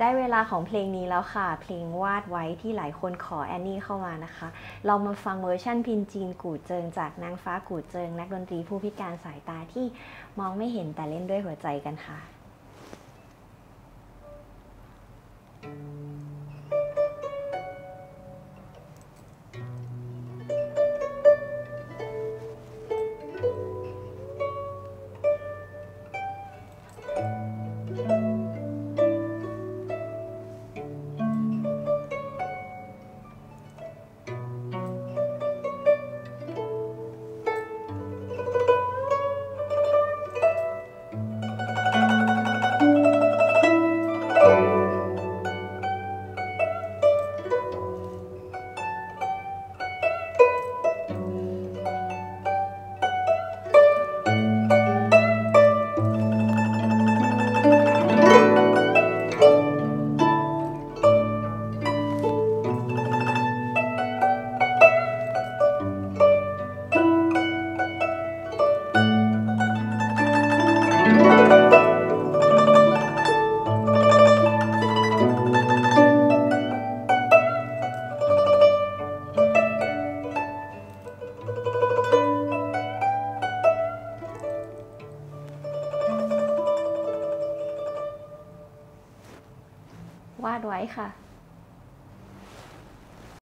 ได้เวลาของเพลงนี้แล้วค่ะ เพลงวาดไว้ที่หลายคนขอแอนนี่เข้ามานะคะ เรามาฟังเวอร์ชั่นพินจีนกู่เจิงจากนางฟ้ากู่เจิง นักดนตรีผู้พิการสายตาที่มองไม่เห็นแต่เล่นด้วยหัวใจกันค่ะ วาดไว้ค่ะ